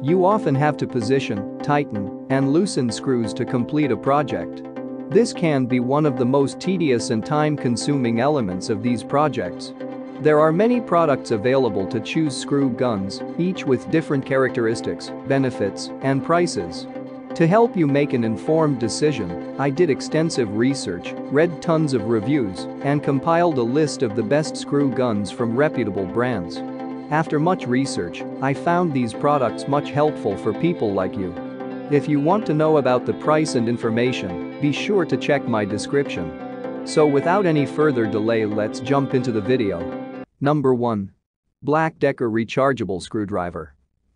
You often have to position, tighten, and loosen screws to complete a project. This can be one of the most tedious and time-consuming elements of these projects. There are many products available to choose screw guns, each with different characteristics, benefits, and prices. To help you make an informed decision, I did extensive research, read tons of reviews, and compiled a list of the best screw guns from reputable brands. After much research, I found these products much helpful for people like you. If you want to know about the price and information, be sure to check my description. So without any further delay let's jump into the video. Number 1. Black Decker Rechargeable Screwdriver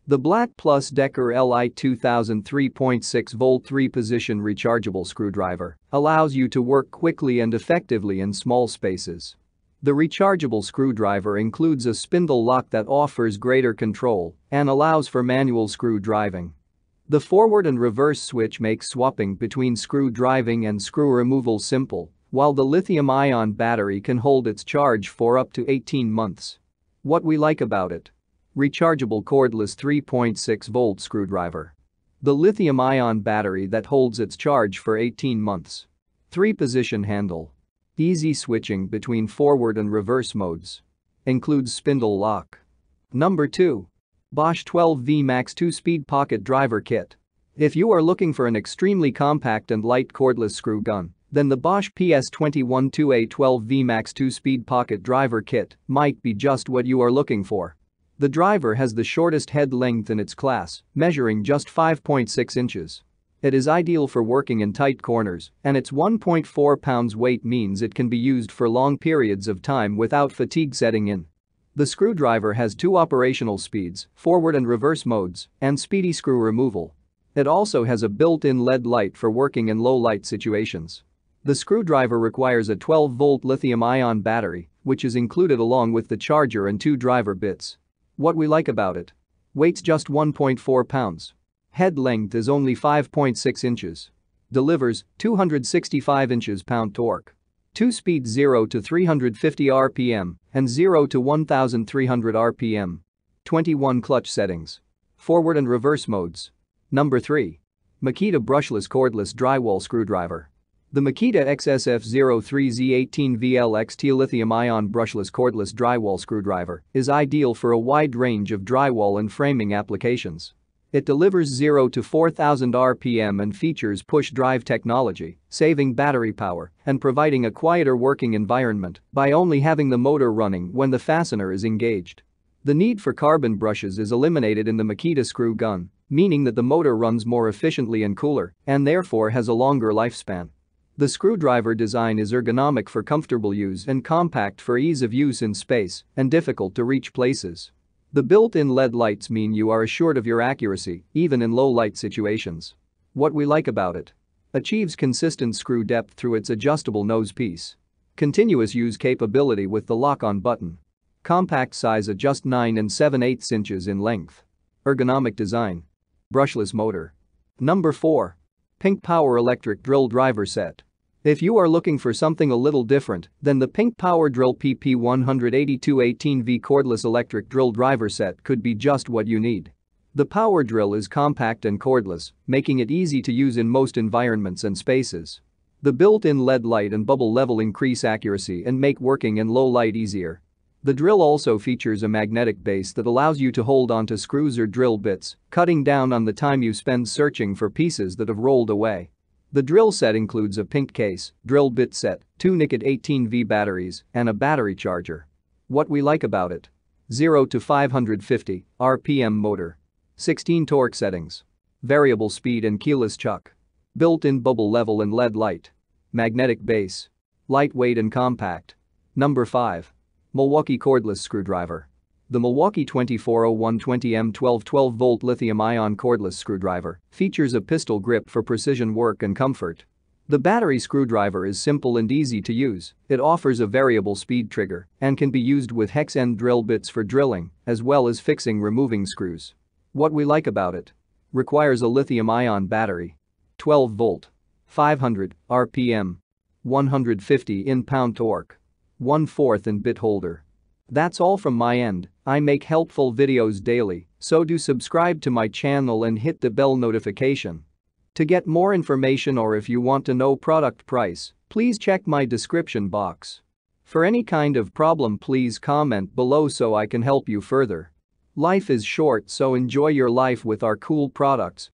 the Black Plus Decker LI 2000 3.6 volt 3-position rechargeable screwdriver allows you to work quickly and effectively in small spaces. The rechargeable screwdriver includes a spindle lock that offers greater control and allows for manual screw driving. The forward and reverse switch makes swapping between screw driving and screw removal simple, while the lithium-ion battery can hold its charge for up to 18 months. What we like about it Rechargeable cordless 3.6-volt screwdriver. The lithium-ion battery that holds its charge for 18 months. 3-position handle. Easy switching between forward and reverse modes. Includes spindle lock. Number 2. Bosch 12V Max 2-speed pocket driver kit. If you are looking for an extremely compact and light cordless screw gun, then the Bosch PS212A12V Max 2-speed pocket driver kit might be just what you are looking for. The driver has the shortest head length in its class, measuring just 5.6 inches. It is ideal for working in tight corners, and its 1.4 pounds weight means it can be used for long periods of time without fatigue setting in. The screwdriver has two operational speeds, forward and reverse modes, and speedy screw removal. It also has a built-in LED light for working in low-light situations. The screwdriver requires a 12-volt lithium-ion battery, which is included along with the charger and two driver bits. What we like about it. Weight's just 1.4 pounds. Head length is only 5.6 inches. Delivers 265 inches pound torque. 2 speed 0 to 350 rpm and 0 to 1300 rpm. 21 clutch settings. Forward and reverse modes. Number 3. Makita brushless cordless drywall screwdriver. The Makita XSF03Z18VLXT lithium-ion brushless cordless drywall screwdriver is ideal for a wide range of drywall and framing applications. It delivers 0 to 4000 RPM and features push drive technology, saving battery power and providing a quieter working environment by only having the motor running when the fastener is engaged. The need for carbon brushes is eliminated in the Makita screw gun, meaning that the motor runs more efficiently and cooler and therefore has a longer lifespan. The screwdriver design is ergonomic for comfortable use and compact for ease of use in space and difficult to reach places. The built-in LED lights mean you are assured of your accuracy, even in low-light situations. What we like about it. Achieves consistent screw depth through its adjustable nose piece. Continuous use capability with the lock-on button. Compact size at just 9 and 7 8 inches in length. Ergonomic design. Brushless motor. Number 4. Pink Power Electric Drill Driver Set. If you are looking for something a little different, then the Pink Power Drill PP18218V cordless electric drill driver set could be just what you need. The power drill is compact and cordless, making it easy to use in most environments and spaces. The built-in LED light and bubble level increase accuracy and make working in low light easier. The drill also features a magnetic base that allows you to hold onto screws or drill bits, cutting down on the time you spend searching for pieces that have rolled away. The drill set includes a pink case, drill bit set, two Nikit 18V batteries, and a battery charger. What we like about it. 0 to 550 RPM motor. 16 torque settings. Variable speed and keyless chuck. Built-in bubble level and LED light. Magnetic base. Lightweight and compact. Number 5. Milwaukee cordless screwdriver. The Milwaukee 240120M 12-12-volt lithium-ion cordless screwdriver features a pistol grip for precision work and comfort. The battery screwdriver is simple and easy to use, it offers a variable speed trigger and can be used with hex end drill bits for drilling as well as fixing removing screws. What we like about it. Requires a lithium-ion battery. 12 volt. 500 RPM. 150 in pound torque. 1 4th in bit holder. That's all from my end, I make helpful videos daily, so do subscribe to my channel and hit the bell notification. To get more information or if you want to know product price, please check my description box. For any kind of problem please comment below so I can help you further. Life is short so enjoy your life with our cool products